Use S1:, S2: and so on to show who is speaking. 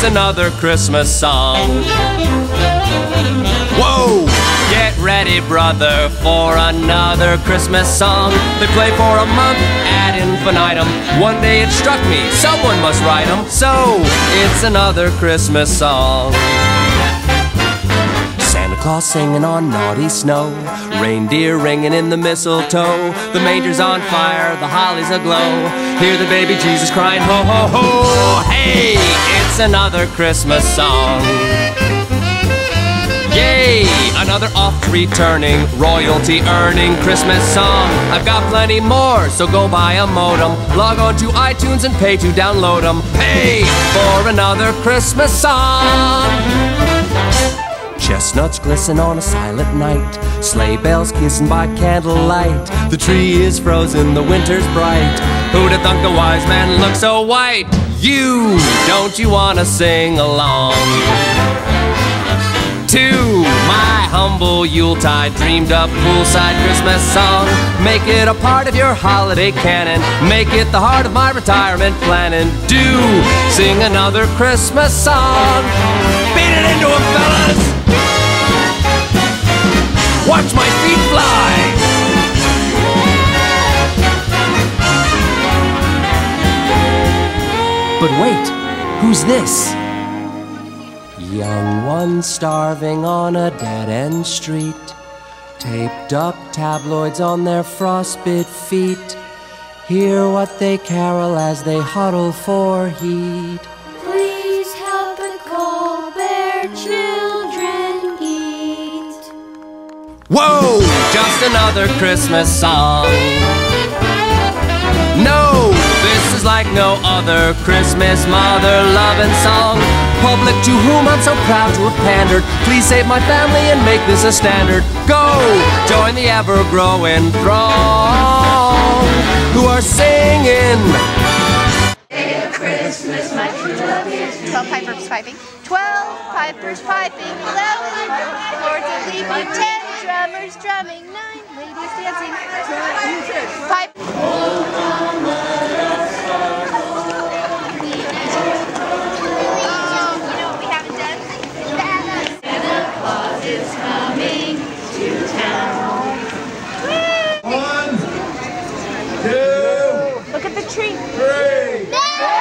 S1: It's another Christmas song. Whoa! Get ready, brother, for another Christmas song. They play for a month ad infinitum. One day it struck me, someone must write them. So, it's another Christmas song. Santa Claus singing on naughty snow, reindeer ringing in the mistletoe. The manger's on fire, the holly's aglow. Hear the baby Jesus crying, ho ho ho! Hey, it's another Christmas song. Yay! Another oft returning, royalty earning Christmas song. I've got plenty more, so go buy a modem. Log on to iTunes and pay to download them. Pay for another Christmas song. Chestnuts glisten on a silent night. Sleigh bells kissing by candlelight. The tree is frozen, the winter's bright. Who'd have thunk the wise man looked so white? You, don't you wanna sing along? To my humble Yuletide dreamed up poolside Christmas song. Make it a part of your holiday canon. Make it the heart of my retirement planning. Do sing another Christmas song. Beat it into fellas! Watch my feet fly! But wait, who's this? Young ones starving on a dead end street, taped up tabloids on their frostbit feet. Hear what they carol as they huddle for heat.
S2: Please help the Colbert children eat.
S1: Whoa! Just another Christmas song. No, this is like no other Christmas mother loving song. Public to whom I'm so proud to have pandered. Please save my family and make this a standard. Go! Join the ever growing throng who are singing.
S3: Twelve pipers piping. Twelve pipers piping. Eleven lords are leaping. Ten drummers drumming. Nine ladies dancing. Pipe. Look at the